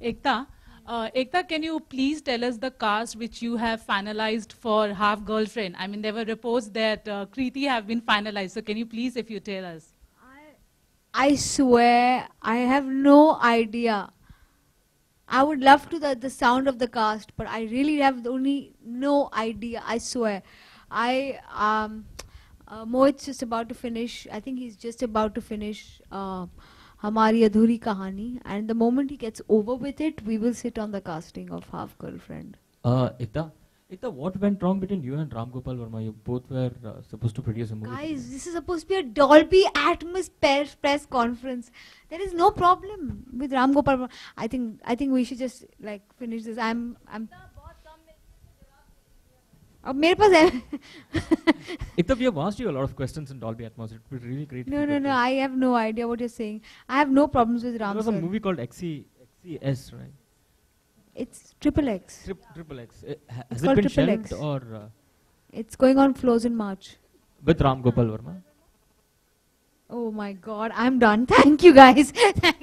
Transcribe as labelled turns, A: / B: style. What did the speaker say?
A: Ekta, uh, Ekta, can you please tell us the cast which you have finalized for Half Girlfriend? I mean, there were reports that uh, Kriti have been finalized. So can you please, if you tell us?
B: I swear, I have no idea. I would love to the, the sound of the cast, but I really have only no idea. I swear. I um, uh, Mohit's just about to finish. I think he's just about to finish uh, And the moment he gets over with it, we will sit on the casting of Half Girlfriend.
C: Uh, Ekta, Ekta, what went wrong between you and Ram Gopal Verma? You both were uh, supposed to produce a movie.
B: Guys, this is supposed to be a Dolby Atmos press, press conference. There is no problem with Ram Gopal. Verma. I think I think we should just like finish this. I'm I'm. अब मेरे पास है
C: Ekta, we have asked you a lot of questions in Dolby Atmos. It would be really great. if
B: No,
C: you
B: no,
C: could
B: no.
C: tell.
B: I have no idea what you're saying. I have no problems with
C: There
B: Ram.
C: was a
B: sir.
C: movie called XC, XCS, right?
B: It's triple X.
C: Trip, Triple X. Uh, ha-
B: It's
C: has it
B: called
C: been
B: Triple
C: shelved
B: X.
C: or uh,
B: It's going on flows in March.
C: with Ram Gopal Verma?
B: Oh my God, I'm done. Thank you, guys.